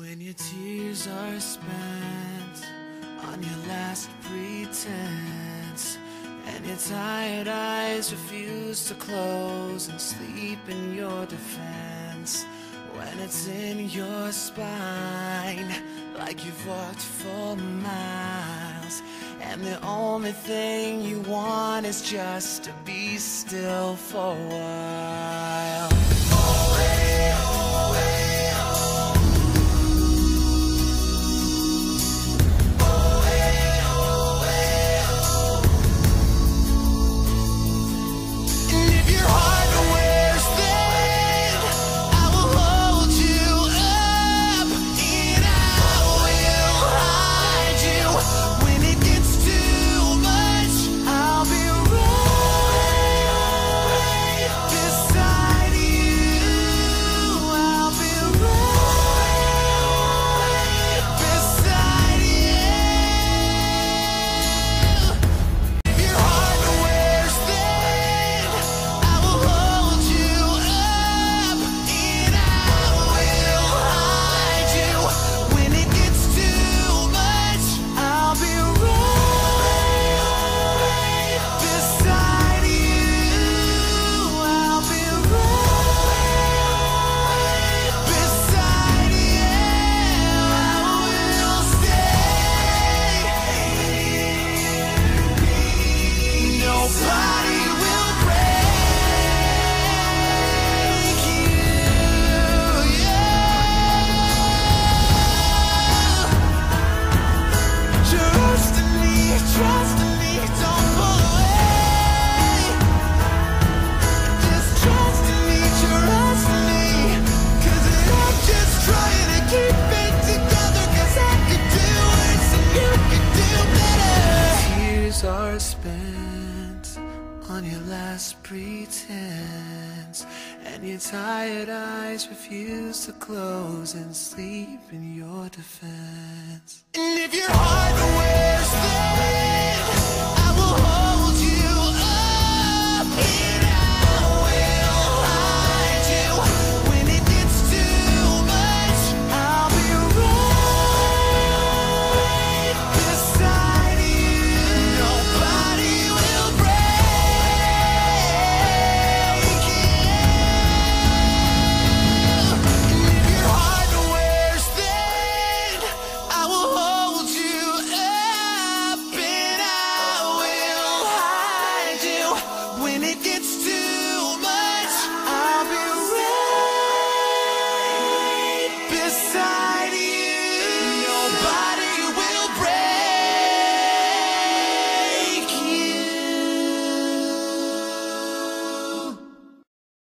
When your tears are spent on your last pretense, and your tired eyes refuse to close and sleep in your defense, when it's in your spine, like you've walked for miles, and the only thing you want is just to be still for a while. Spent on your last pretense, and your tired eyes refuse to close and sleep in your defense. beside